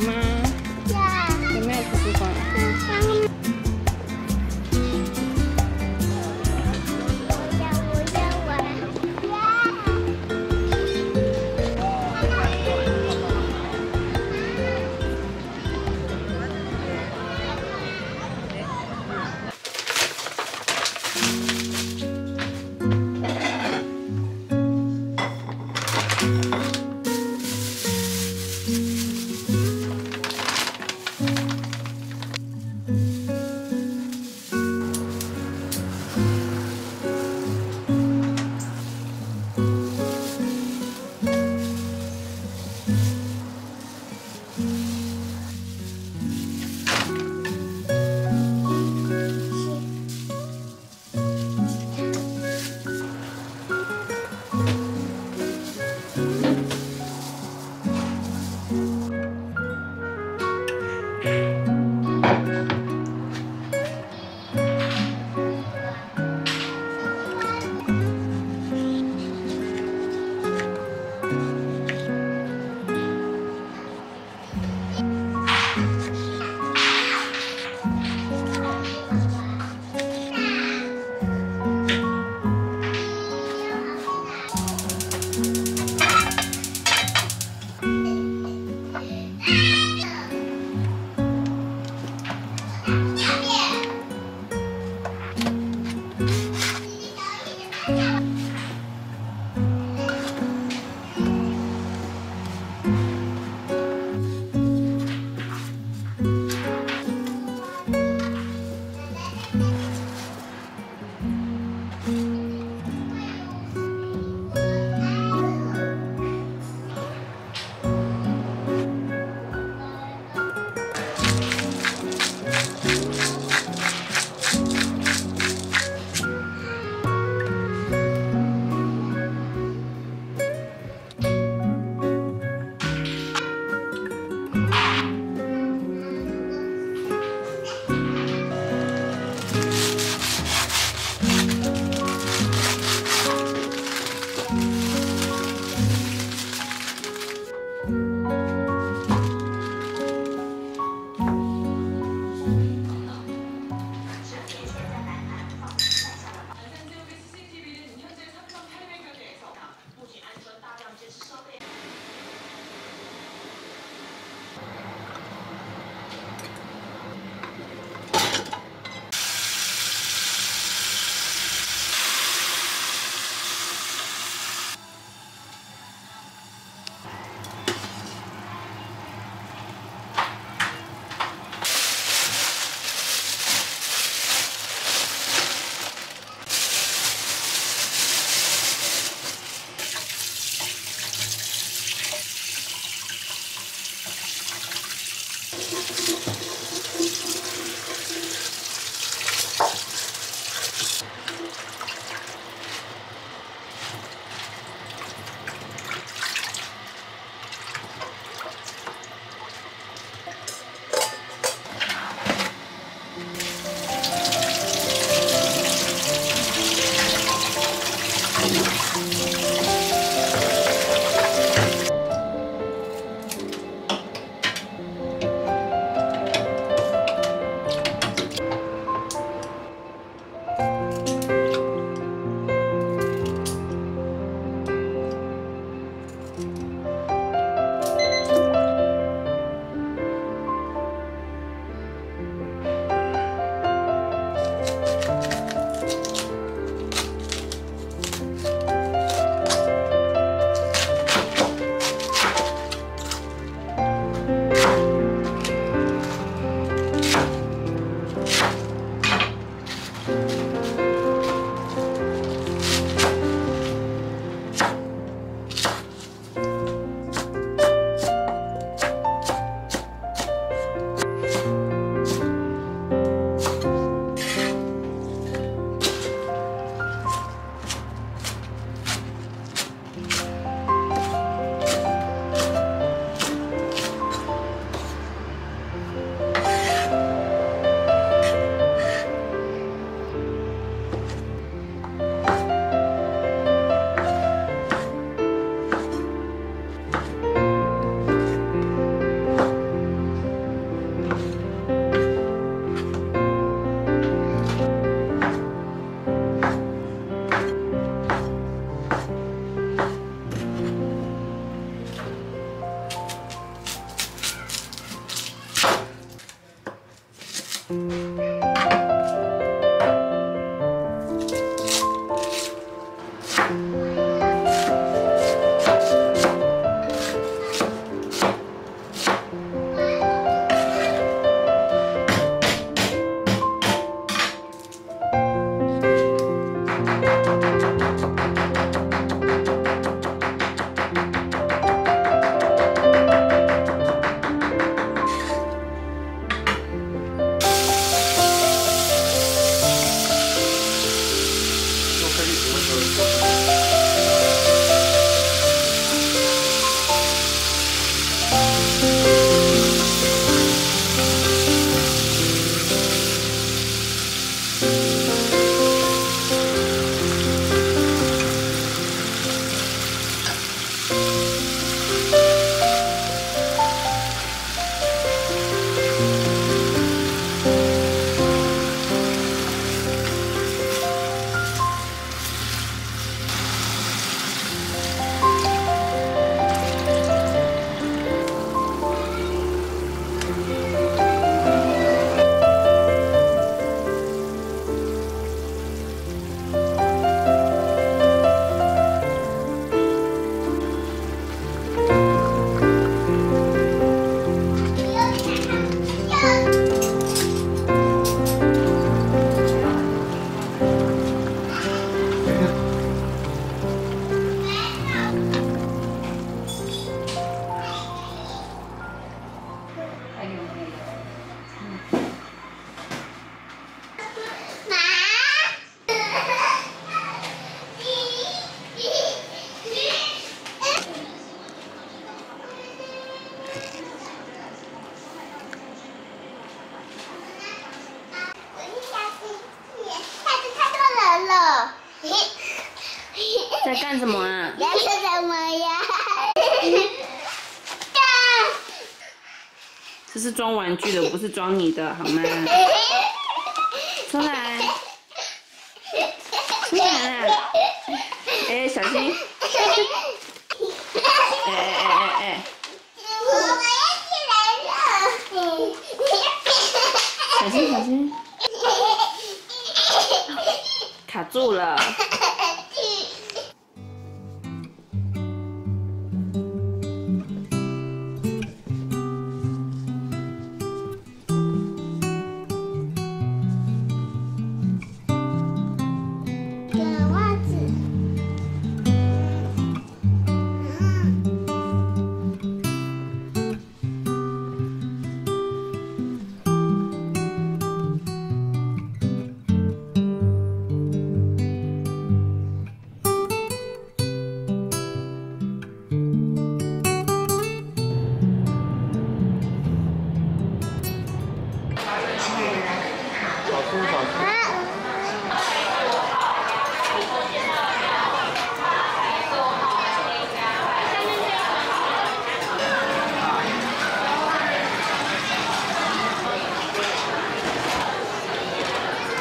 这 了。在干什么啊？在干什么呀？这是装玩具的，不是装你的，好吗？出来，出来啦！哎，小心！哎哎哎哎哎！我要起来了！小心小心！卡住了。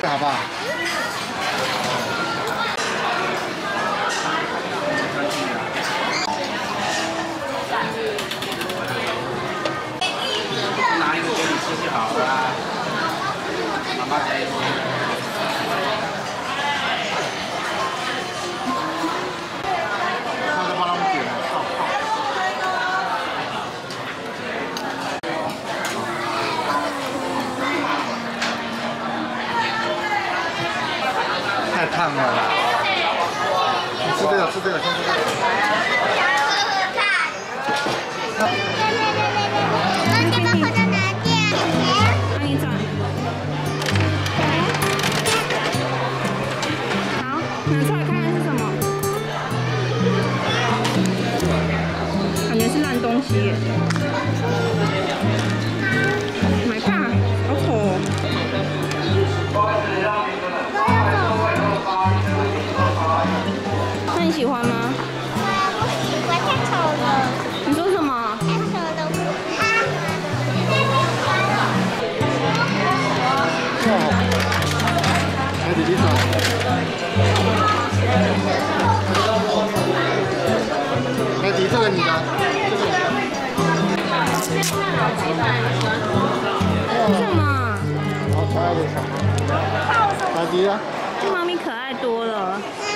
好不好？你喜欢吗？我不喜欢，太丑了，你说什么？太丑了，我不看。来，弟弟走。来，弟，这个你的。什么？好爱的小猫。来。迪啊，这猫咪可爱多了。嗯